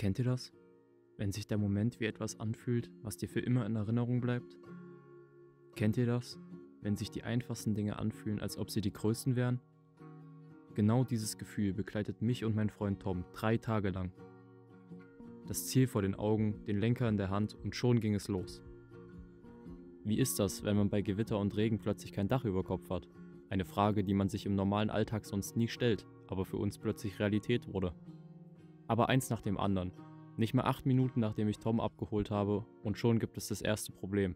Kennt ihr das? Wenn sich der Moment wie etwas anfühlt, was dir für immer in Erinnerung bleibt? Kennt ihr das? Wenn sich die einfachsten Dinge anfühlen, als ob sie die größten wären? Genau dieses Gefühl begleitet mich und mein Freund Tom drei Tage lang. Das Ziel vor den Augen, den Lenker in der Hand und schon ging es los. Wie ist das, wenn man bei Gewitter und Regen plötzlich kein Dach über Kopf hat? Eine Frage, die man sich im normalen Alltag sonst nie stellt, aber für uns plötzlich Realität wurde. Aber eins nach dem anderen. Nicht mal acht Minuten nachdem ich Tom abgeholt habe und schon gibt es das erste Problem.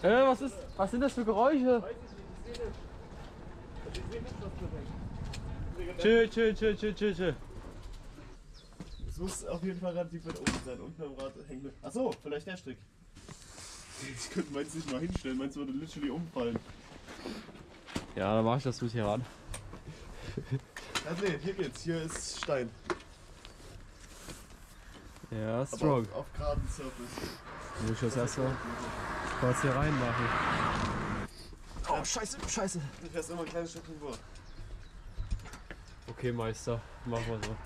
Äh, was ist, was sind das für Geräusche? Chill, chill, chill, chill, chill, chill. Es muss auf jeden Fall relativ weit oben sein. Unten am Rad hängt eine. Achso, vielleicht der Strick. Ich könnte meins nicht mal hinstellen, meins würde literally umfallen. Ja, dann mach ich das durch hier ran. Also nee, hier geht's. Hier ist Stein. Ja, Aber strong. auf, auf geraden Surface. Muss ich das erstmal kurz hier reinmachen. Oh, scheiße, scheiße. Du fährst immer ein kleines Stückchen vor. Okay, Meister, machen wir so.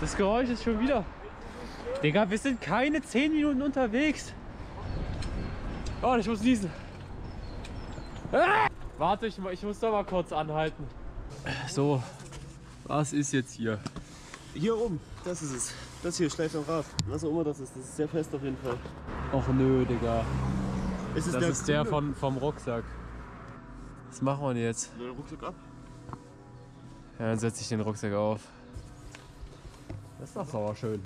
Das Geräusch ist schon wieder. Digga, wir sind keine 10 Minuten unterwegs. Oh, ich muss niesen. Ah! Warte, ich, ich muss doch mal kurz anhalten. So, was ist jetzt hier? Hier oben, das ist es. Das hier schleift am Rad. Was auch immer das ist, das ist sehr fest auf jeden Fall. Och nö, Digga. Ist Das ist der von, vom Rucksack. Was machen wir denn jetzt? Der Rucksack ab. Ja, dann setze ich den Rucksack auf. Das ist doch aber schön.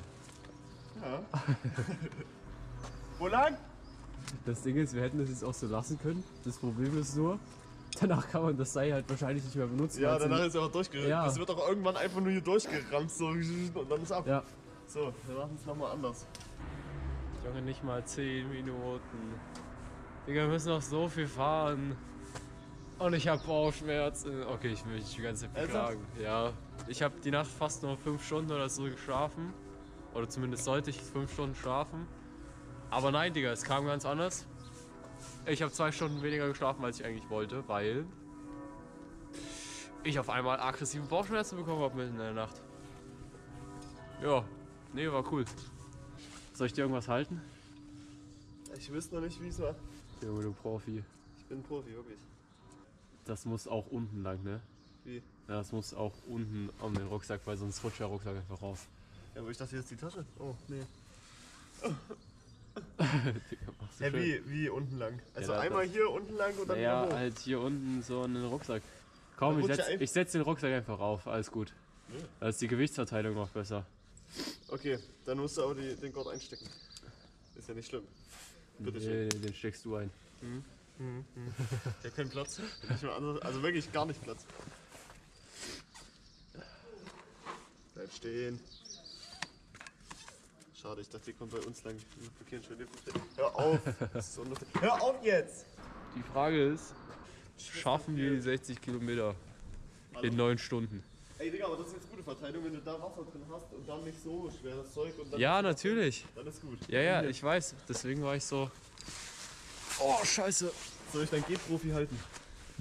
Ja. Wo lang? Das Ding ist, wir hätten das jetzt auch so lassen können. Das Problem ist nur, danach kann man das Seil halt wahrscheinlich nicht mehr benutzen. Ja, danach ist er auch durchgerannt. Ja. Das wird auch irgendwann einfach nur hier durchgerammt so und dann ist ab. Ja. So, wir machen es nochmal anders. Junge, nicht mal 10 Minuten. Digga, wir müssen noch so viel fahren. Und ich hab Bauchschmerzen. Okay, ich will mich die ganze Zeit beklagen. Ja. Ich habe die Nacht fast nur 5 Stunden oder so geschlafen. Oder zumindest sollte ich 5 Stunden schlafen. Aber nein, Digga, es kam ganz anders. Ich habe zwei Stunden weniger geschlafen, als ich eigentlich wollte, weil ich auf einmal aggressive Bauchschmerzen bekommen habe mitten in der Nacht. Ja, nee, war cool. Soll ich dir irgendwas halten? Ich wüsste noch nicht, wie es war. Junge, du Profi. Ich bin Profi, wirklich. Das muss auch unten lang, ne? Wie? Ja, das muss auch unten um den Rucksack, weil sonst rutscht der Rucksack einfach raus. Ja, aber ich dachte jetzt die Tasche. Oh, nee. Digga, schön. wie, wie unten lang? Also da- einmal hier unten lang und dann Ja, hoch. halt hier unten so einen Rucksack. Komm, ich rutscht setz, ja setz den Rucksack einfach auf, alles gut. Da ist die Gewichtsverteilung noch besser. Okay, dann musst du aber die, den Gurt einstecken. Ist ja nicht schlimm. Bitte schön. Nee, den steckst du ein. Ich hab keinen Platz. Nicht mal anders, also wirklich gar nicht Platz. Bleib stehen. Schade, ich dachte, die kommt bei uns lang. Hör auf! Das ist unlustig. Hör auf jetzt! Die Frage ist, schaffen wir die 60 Kilometer in 9 Stunden? Ey Digga, aber das ist jetzt gute Verteilung, wenn du da Wasser drin hast und dann nicht so schweres Zeug und dann. Ja, natürlich. Dann ist gut. Ja, ja, ich weiß. Deswegen war ich so. Oh, scheiße. Soll ich dein G-Profi halten?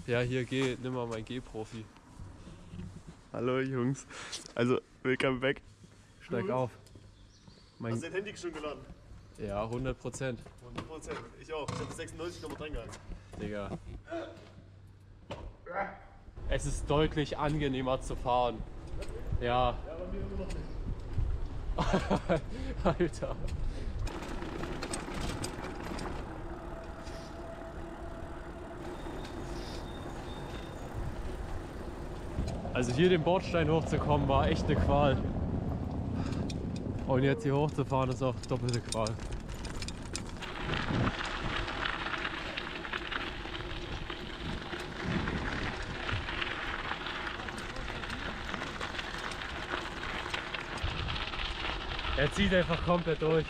Ja, hier, geh, nimm mal mein G-Profi. Hallo Jungs. Also, willkommen back. Steig auf. Mein, Hast du dein Handy schon geladen? ja, 100 Prozent. 100%. Ich auch. Ich habe 96 nochmal dran gehangen. Digga. Es ist deutlich angenehmer zu fahren. Ja. Ja, bei mir immer noch nicht. Alter. Also hier den Bordstein hochzukommen war echt eine Qual. Und jetzt hier hochzufahren ist auch doppelte Qual. Er zieht einfach komplett durch.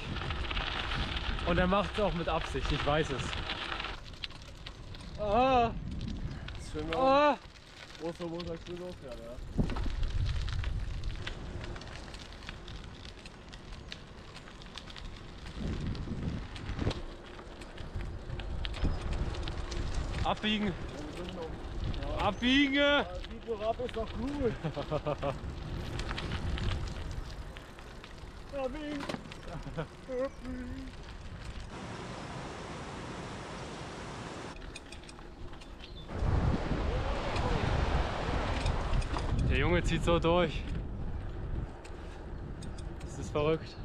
Und er macht es auch mit Absicht, ich weiß es. Ah, ist schön, ah. Ostermontag früh losfährt, ja. Abbiegen. Abbiegen. Video ab ist doch gut. Ja, wink. Der Junge zieht so durch. Das ist verrückt.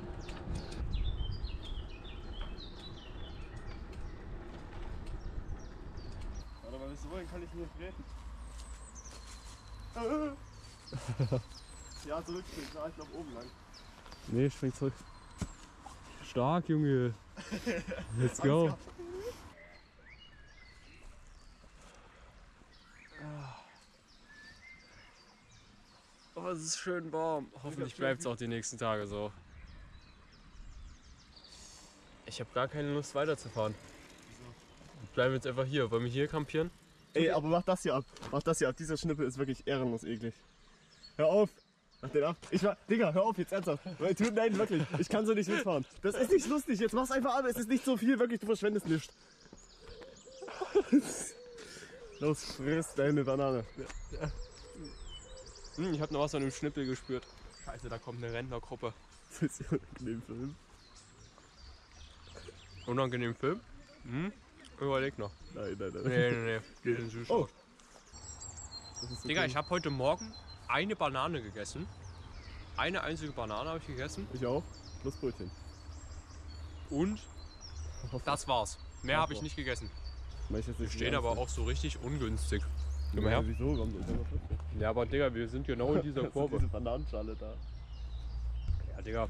Warte mal, bis wohin kann ich hier treten? Ja, zurückspringen. Ja, ich glaube oben lang. Nee, spring zurück. Stark, Junge. Let's go. Oh, es ist schön warm. Hoffentlich bleibt es auch die nächsten Tage so. Ich habe gar keine Lust weiterzufahren. Wir bleiben jetzt einfach hier. Wollen wir hier kampieren? Ey, aber mach das hier ab. Mach das hier ab. Dieser Schnippel ist wirklich ehrenlos eklig. Hör auf. Mach den ab. Ich war. Digga, hör auf jetzt ernsthaft. Weil, tu- Nein, wirklich. Ich kann so nicht mitfahren. Das ist nicht lustig. Jetzt mach's einfach ab. Es ist nicht so viel. Wirklich, du verschwendest nichts. Los, friss deine Banane. Hm, ich habe noch was an dem Schnippel gespürt. Scheiße, da kommt eine Rentnergruppe. Das ist ja unangenehm für ihn. Unangenehm Film? Hm? Überleg noch. Nein, nein, nein. Nee, nee, nee. Wir sind süß. Oh. Das ist so Digga, cool. ich habe heute Morgen eine Banane gegessen. Eine einzige Banane habe ich gegessen. Ich auch. Plus Brötchen. Und das war's. Mehr habe ich nicht gegessen. Mach ich jetzt Wir nicht stehen aber auch so richtig ungünstig. Gib Ja, mal her. wieso? Ja, aber Digga, wir sind genau in dieser Kurve. Diese Bananenschale da. Ja, Digga.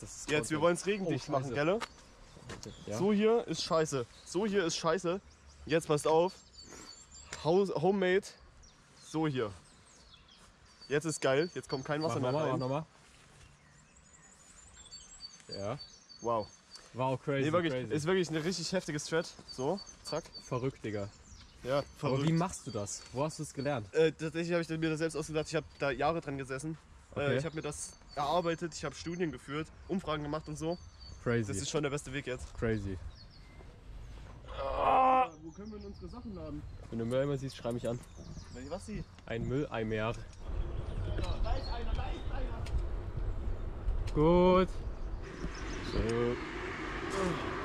Das ist Jetzt, wir wollen es regendicht Oh, machen, gell? Ja. So hier ist scheiße. So hier ist scheiße. Jetzt passt auf. Homemade. So hier. Jetzt ist geil. Jetzt kommt kein Wasser Mach mehr nochmal, mach rein. nochmal. Ja. Wow. Wow, crazy, Nee, wirklich, crazy. ist wirklich ein richtig heftiges Stretch. So, zack. verrückt, Digga. Ja, Aber verrückt. wie machst du das? Wo hast du es gelernt? Äh, tatsächlich habe ich mir das selbst ausgedacht. Ich habe da Jahre dran gesessen. Okay. Äh, ich habe mir das erarbeitet. Ich habe Studien geführt, Umfragen gemacht und so. Crazy. Das ist schon der beste Weg jetzt. crazy. wo können wir denn unsere Sachen laden? Wenn du Mülleimer siehst, schrei mich an. Was sie? Ein Mülleimer. Gut. So.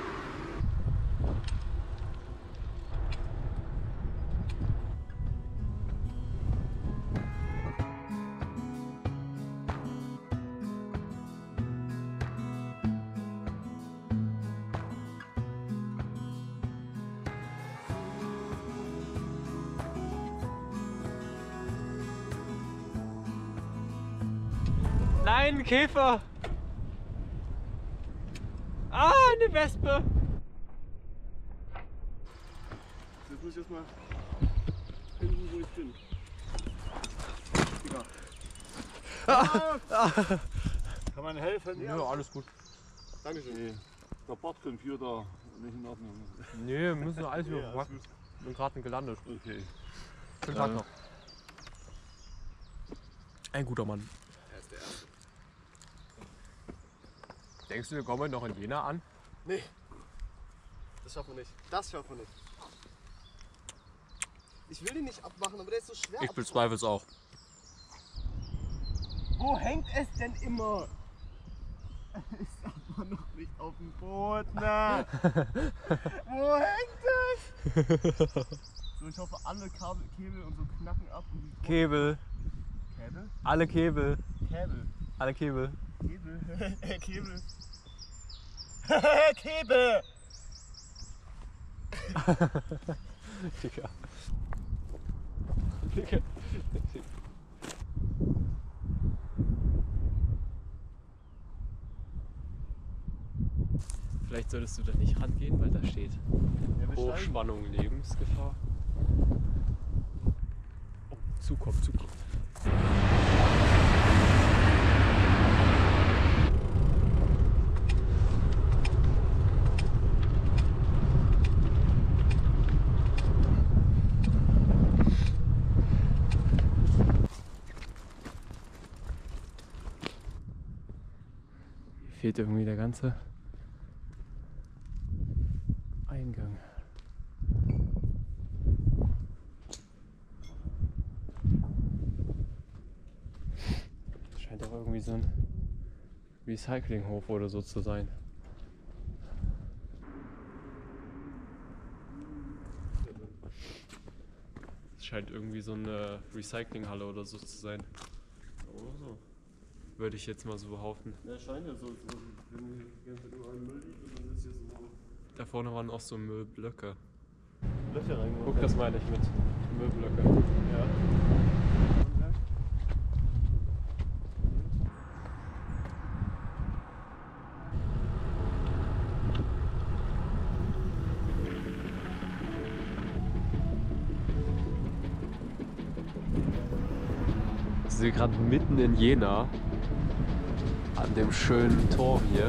Käfer! Ah, eine Wespe! Jetzt muss ich erstmal finden, wo ich bin. Digga. Kann man helfen? Ja, alles gut. Dankeschön. Nee, der Bordcomputer nicht in Ordnung. Nee, wir müssen alles Ja, wieder alles packen. Ich bin gerade gelandet. Okay. Schönen Tag noch. Ein guter Mann. Er ist der Erste. Denkst du, wir kommen heute noch in Jena an? Nee. Das schaffen wir nicht. Das schaffen wir nicht. Ich will den nicht abmachen, aber der ist so schwer. Ich bezweifle es auch. Wo hängt es denn immer? Es ist aber noch nicht auf dem Boden. Wo hängt es? So, ich hoffe, alle Kabel, Käbel und so knacken ab. Und die Käbel. Käbel? Alle Käbel. Käbel. Alle Käbel. Käbel. Äh, Käbel. Käbel! Digga. Digga. Vielleicht solltest du da nicht rangehen, weil da steht Ja. Hochspannung, Lebensgefahr. Oh, Zukunft, Zukunft. Hier fehlt irgendwie der ganze Eingang. Scheint auch irgendwie so ein Recyclinghof oder so zu sein. Es scheint irgendwie so eine Recyclinghalle oder so zu sein. Oder so. Würde ich jetzt mal so behaupten. Ja, scheint ja so, als wenn hier die ganze Zeit überall Müll liegt und dann ist hier so Da vorne waren auch so Müllblöcke. Löcher reingemacht. Guck, das meine ich mit Müllblöcke. Ja. Wir sind gerade mitten in Jena. An dem schönen Turm hier.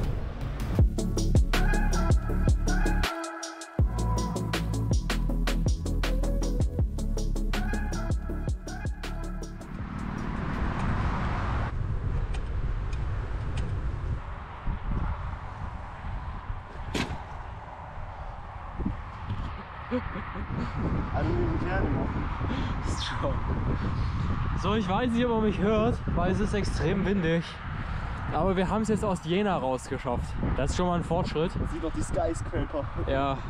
So, ich weiß nicht, ob man mich hört, weil es ist extrem windig. Aber wir haben es jetzt aus Jena rausgeschafft. Das ist schon mal ein Fortschritt. Man sieht doch die Skyscraper. Ja.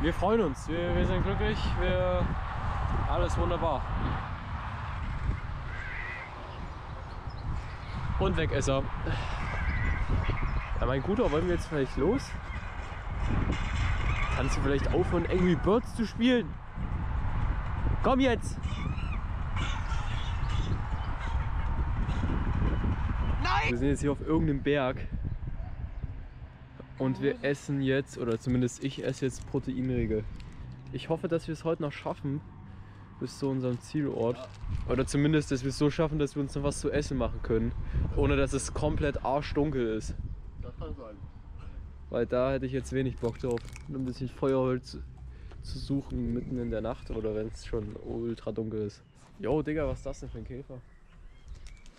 Wir freuen uns. Wir, wir sind glücklich. Wir, alles wunderbar. Und weg ist er. Ja, mein Guter, wollen wir jetzt vielleicht los? Kannst du vielleicht aufhören, Angry Birds zu spielen? Komm jetzt! Wir sind jetzt hier auf irgendeinem Berg. Und wir essen jetzt, oder zumindest ich esse jetzt Proteinriegel. Ich hoffe, dass wir es heute noch schaffen, bis zu unserem Zielort. Oder zumindest, dass wir es so schaffen, dass wir uns noch was zu essen machen können. Ohne dass es komplett arschdunkel ist. Das kann sein. Weil da hätte ich jetzt wenig Bock drauf, ein bisschen Feuerholz zu suchen mitten in der Nacht oder wenn es schon ultra dunkel ist. Jo, Digga, was ist das denn für ein Käfer?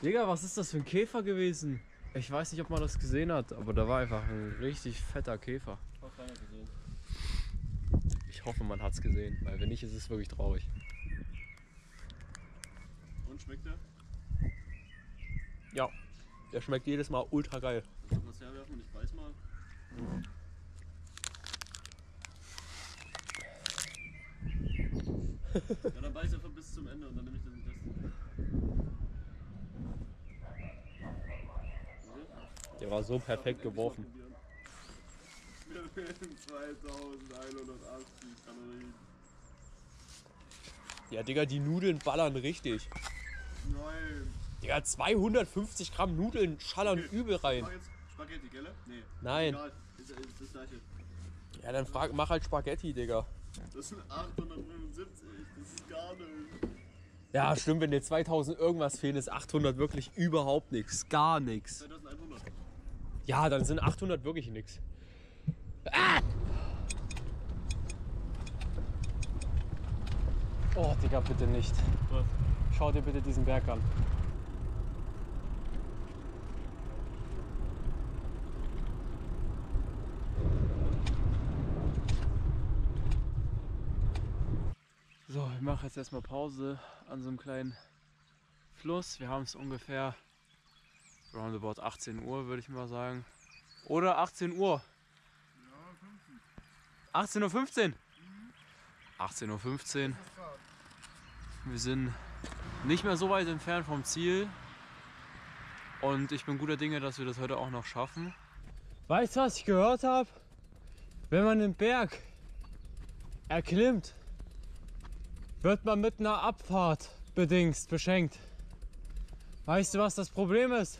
Digga, was ist das für ein Käfer gewesen? Ich weiß nicht, ob man das gesehen hat, aber da war einfach ein richtig fetter Käfer. Ich hoffe, man hat es gesehen, weil wenn nicht, ist es wirklich traurig. Und schmeckt der? Ja, der schmeckt jedes Mal ultra geil. Soll ich was herwerfen und ich beiß mal? ja, dann beiß einfach bis zum Ende und dann nehme ich den Rest. Der war so perfekt geworfen. Wir fehlen 2180 Kalorien. Ja, Digga, die Nudeln ballern richtig. Nein. Digga, 250 Gramm Nudeln schallern Okay. übel rein. Spaghetti, gell? Nee. Nein. Egal. Ist, ist das gleiche. Ja, dann frag, mach halt Spaghetti, Digga. Das sind 875. Das ist gar nicht. Ja, stimmt, wenn dir 2000 irgendwas fehlen, ist 800 wirklich überhaupt nichts. Gar nichts. 2100. Ja, dann sind 800 wirklich nichts. Oh, Digga, bitte nicht. Was? Schau dir bitte diesen Berg an. So, ich mache jetzt erstmal Pause an so einem kleinen Fluss. Wir haben es ungefähr roundabout 18 Uhr, würde ich mal sagen. Oder 18 Uhr. 18.15 Uhr. 18.15 Uhr. Wir sind nicht mehr so weit entfernt vom Ziel. Und ich bin guter Dinge, dass wir das heute auch noch schaffen. Weißt du, was ich gehört habe? Wenn man den Berg erklimmt, wird man mit einer Abfahrt bedingt beschenkt. Weißt du, was das Problem ist?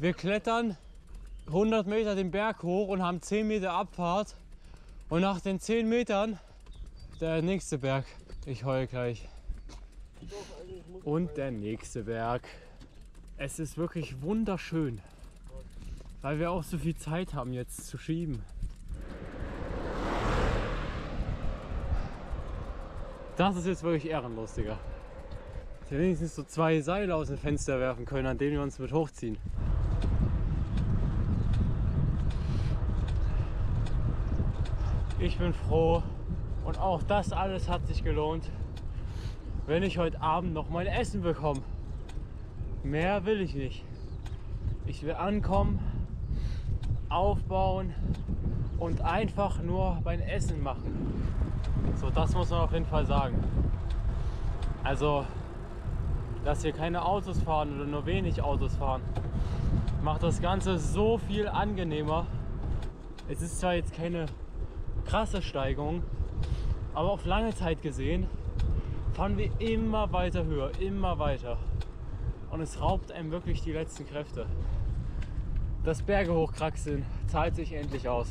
Wir klettern 100 Meter den Berg hoch und haben 10 Meter Abfahrt. Und nach den 10 Metern der nächste Berg. Ich heul gleich. Und der nächste Berg. Es ist wirklich wunderschön. Weil wir auch so viel Zeit haben jetzt zu schieben. Das ist jetzt wirklich ehrenlos, Digga. Dass wir wenigstens so zwei Seile aus dem Fenster werfen können, an denen wir uns mit hochziehen. Ich bin froh und auch das alles hat sich gelohnt, wenn ich heute Abend noch mein Essen bekomme. Mehr will ich nicht. Ich will ankommen, aufbauen und einfach nur mein Essen machen. So, das muss man auf jeden Fall sagen. Also, dass hier keine Autos fahren oder nur wenig Autos fahren, macht das Ganze so viel angenehmer. Es ist zwar jetzt keine krasse Steigung, aber auf lange Zeit gesehen fahren wir immer weiter höher, immer weiter. Und es raubt einem wirklich die letzten Kräfte. Das Berge hochkraxeln zahlt sich endlich aus.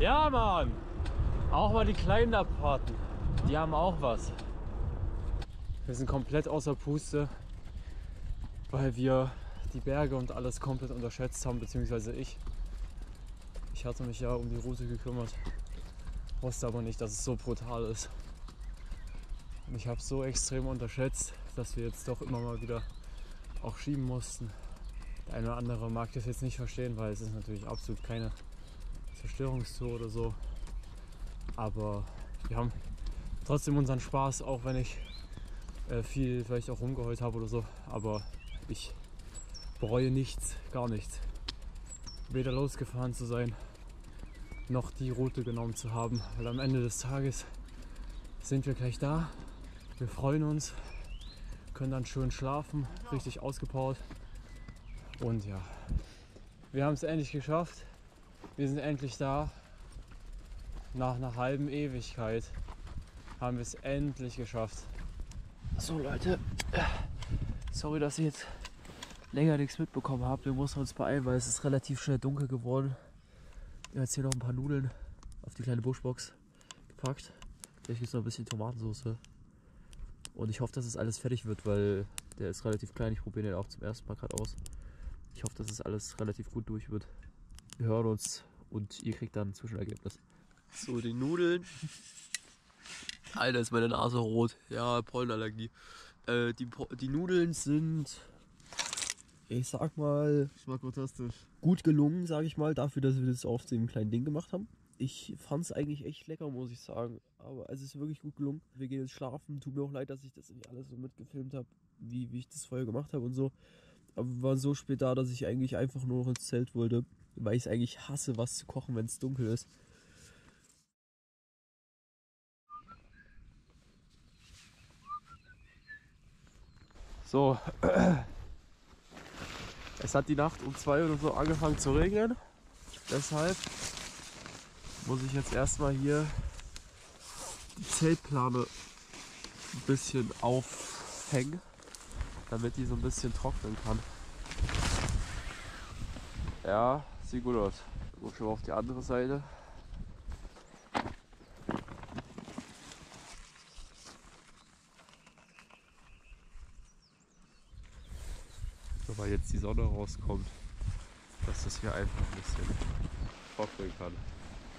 Ja, Mann! Auch mal die kleinen Abfahrten. Die haben auch was. Wir sind komplett außer Puste, weil wir die Berge und alles komplett unterschätzt haben, beziehungsweise ich. Ich hatte mich ja um die Route gekümmert, wusste aber nicht, dass es so brutal ist. Und ich habe so extrem unterschätzt, dass wir jetzt doch immer mal wieder auch schieben mussten. Der eine oder andere mag das jetzt nicht verstehen, weil es ist natürlich absolut keine Zerstörungstour oder so. Aber wir haben trotzdem unseren Spaß, auch wenn ich äh, viel vielleicht auch rumgeheult habe oder so. Aber ich bereue nichts, gar nichts. Weder losgefahren zu sein, noch die Route genommen zu haben. Weil am Ende des Tages sind wir gleich da. Wir freuen uns, können dann schön schlafen, richtig ausgepowert. Und ja, wir haben es endlich geschafft. Wir sind endlich da. Nach einer halben Ewigkeit haben wir es endlich geschafft. So Leute, sorry, dass ihr jetzt länger nichts mitbekommen habt. Wir mussten uns beeilen, weil es ist relativ schnell dunkel geworden. Wir haben jetzt hier noch ein paar Nudeln auf die kleine Buschbox gepackt. Vielleicht gibt es noch ein bisschen Tomatensauce. Und ich hoffe, dass es alles fertig wird, weil der ist relativ klein. Ich probiere den auch zum ersten Mal gerade aus. Ich hoffe, dass es alles relativ gut durch wird. Wir hören uns und ihr kriegt dann ein Zwischenergebnis. So, die Nudeln. Alter, ist meine Nase rot. Ja, Pollenallergie. Äh, die, die Nudeln sind, ich sag mal, fantastisch. gut gelungen, sag ich mal, dafür, dass wir das auf dem kleinen Ding gemacht haben. Ich fand's eigentlich echt lecker, muss ich sagen. Aber es ist wirklich gut gelungen. Wir gehen jetzt schlafen. Tut mir auch leid, dass ich das nicht alles so mitgefilmt habe, wie, wie ich das vorher gemacht habe und so. Aber wir waren so spät da, dass ich eigentlich einfach nur noch ins Zelt wollte, weil ich es eigentlich hasse, was zu kochen, wenn es dunkel ist. So, es hat die Nacht um zwei oder so angefangen zu regnen. Deshalb muss ich jetzt erstmal hier die Zeltplane ein bisschen aufhängen, damit die so ein bisschen trocknen kann. Ja, sieht gut aus. Guck schon mal auf die andere Seite. Weil jetzt die Sonne rauskommt, dass das hier einfach ein bisschen trocknen kann.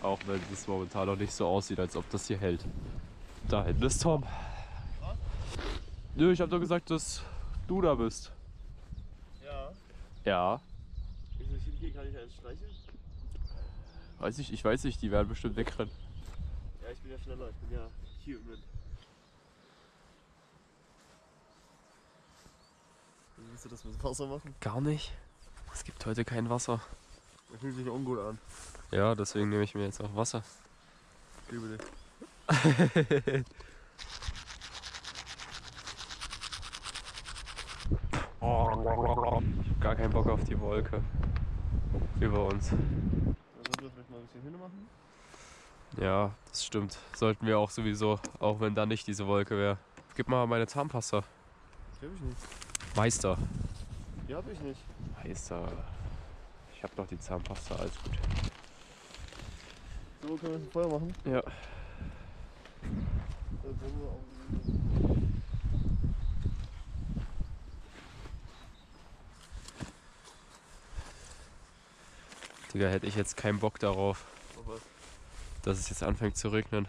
Auch wenn es momentan noch nicht so aussieht, als ob das hier hält. Da hinten ist Tom. Nö, ich hab doch gesagt, dass du da bist. Ja. Ja. Wenn ich hingehe, kann ich eins streicheln? Weiß ich, ich weiß nicht, die werden bestimmt wegrennen. Ja, ich bin ja schneller. Ich bin ja human. Willst du das mit Wasser machen? Gar nicht. Es gibt heute kein Wasser. Das fühlt sich ungut an. Ja, deswegen nehme ich mir jetzt auch Wasser. Dich. Ich hab gar keinen Bock auf die Wolke über uns. Dann sollten wir vielleicht mal ein bisschen Hühner machen. Ja, das stimmt. Sollten wir auch sowieso, auch wenn da nicht diese Wolke wäre. Gib mal meine Zahnpasta. Das hab ich nicht. Meister. Die hab ich nicht. Meister. Ich hab noch die Zahnpasta, alles gut. So können wir ein Feuer machen. Ja. Auch- Digga, hätte ich jetzt keinen Bock darauf, dass es jetzt anfängt zu regnen.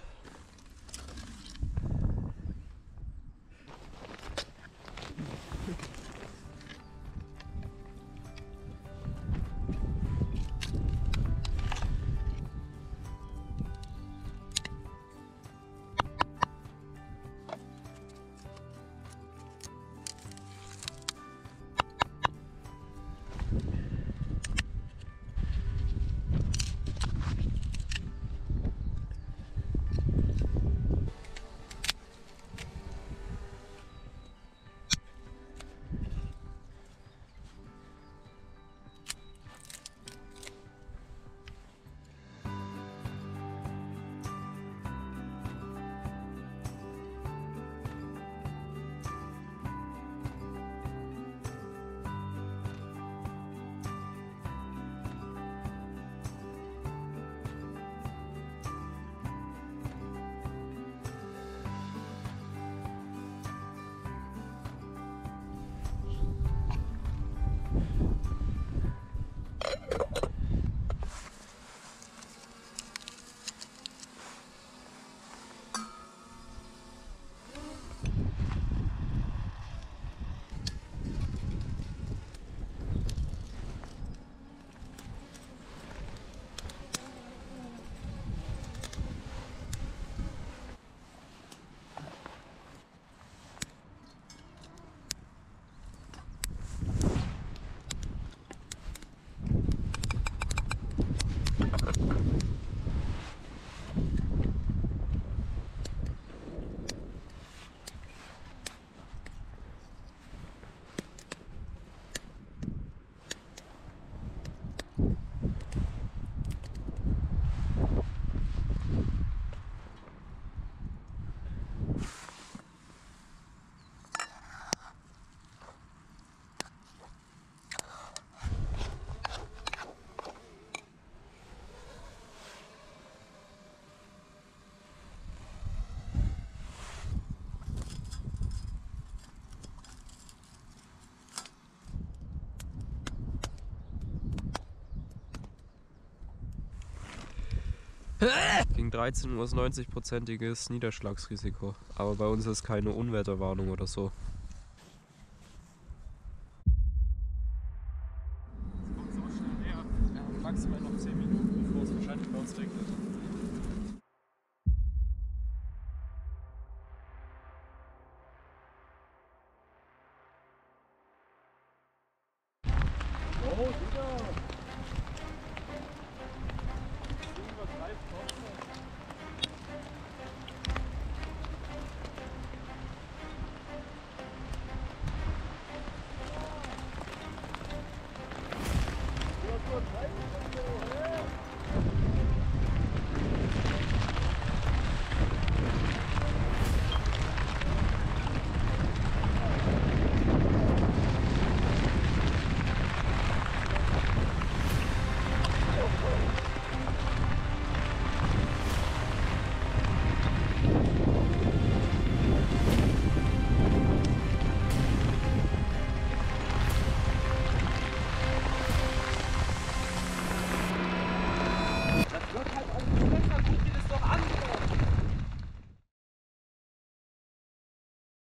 Gegen 13 Uhr ist 90-prozentiges Niederschlagsrisiko. Aber bei uns ist keine Unwetterwarnung oder so.